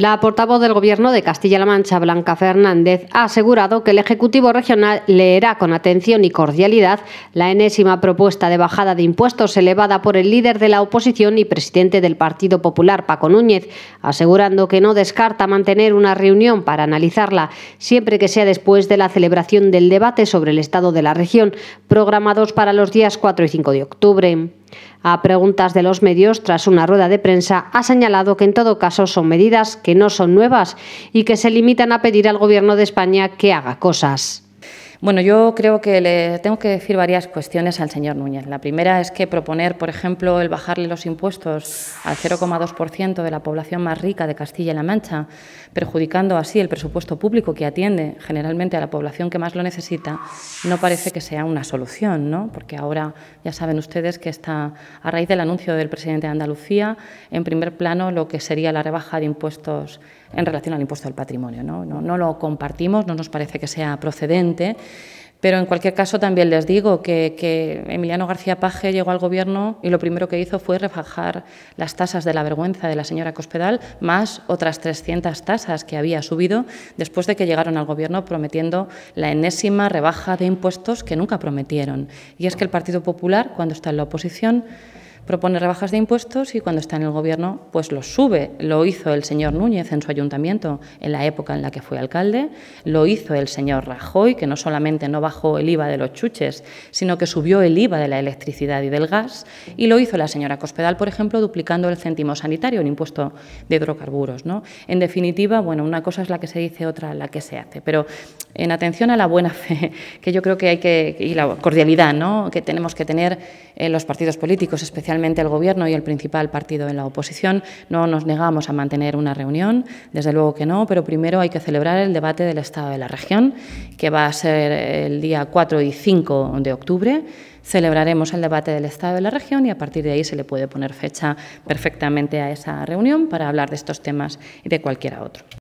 La portavoz del Gobierno de Castilla-La Mancha, Blanca Fernández, ha asegurado que el Ejecutivo Regional leerá con atención y cordialidad la enésima propuesta de bajada de impuestos elevada por el líder de la oposición y presidente del Partido Popular, Paco Núñez, asegurando que no descarta mantener una reunión para analizarla, siempre que sea después de la celebración del debate sobre el estado de la región, programados para los días 4 y 5 de octubre. A preguntas de los medios, tras una rueda de prensa, ha señalado que en todo caso son medidas que no son nuevas y que se limitan a pedir al Gobierno de España que haga cosas. Bueno, yo creo que le tengo que decir varias cuestiones al señor Núñez. La primera es que proponer, por ejemplo, el bajarle los impuestos al 0,2% de la población más rica de Castilla-La Mancha, perjudicando así el presupuesto público que atiende generalmente a la población que más lo necesita, no parece que sea una solución, ¿no? Porque ahora ya saben ustedes que está, a raíz del anuncio del presidente de Andalucía, en primer plano lo que sería la rebaja de impuestos en relación al impuesto al patrimonio. ¿no? No, no lo compartimos, no nos parece que sea procedente. Pero en cualquier caso también les digo que, que, Emiliano García Paje llegó al Gobierno y lo primero que hizo fue rebajar las tasas de la vergüenza de la señora Cospedal, más otras 300 tasas que había subido después de que llegaron al Gobierno prometiendo la enésima rebaja de impuestos que nunca prometieron. Y es que el Partido Popular, cuando está en la oposición, propone rebajas de impuestos y cuando está en el Gobierno pues los sube. Lo hizo el señor Núñez en su ayuntamiento en la época en la que fue alcalde, lo hizo el señor Rajoy, que no solamente no bajó el IVA de los chuches, sino que subió el IVA de la electricidad y del gas, y lo hizo la señora Cospedal, por ejemplo, duplicando el céntimo sanitario, el impuesto de hidrocarburos. ¿no? En definitiva, bueno, una cosa es la que se dice, otra la que se hace, pero en atención a la buena fe, que yo creo que hay que, y la cordialidad ¿no? que tenemos que tener en los partidos políticos, especialmente el Gobierno y el principal partido en la oposición, no nos negamos a mantener una reunión, desde luego que no, pero primero hay que celebrar el debate del Estado de la región, que va a ser el día 4 y 5 de octubre. Celebraremos el debate del Estado de la región y a partir de ahí se le puede poner fecha perfectamente a esa reunión para hablar de estos temas y de cualquiera otro.